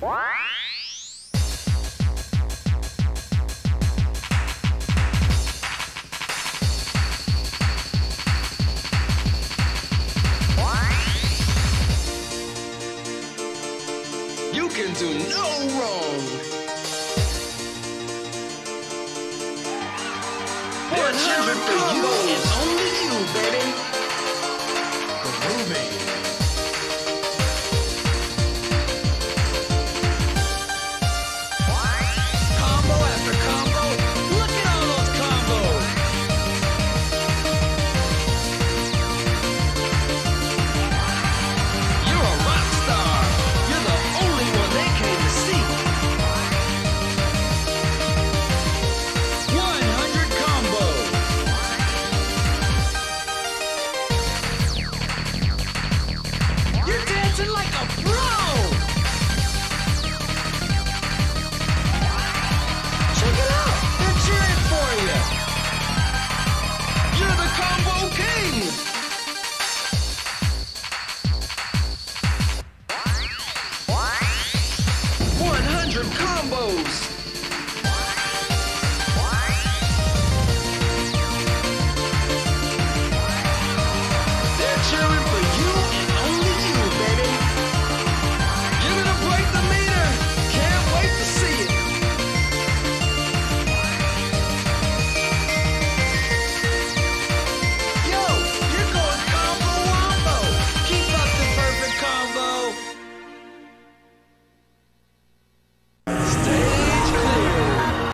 You can do no wrong. We're children for you and only you, baby. Groovy. dancing like a pro. Check it out. They're cheering for you. You're the combo king. One hundred combos. cheering.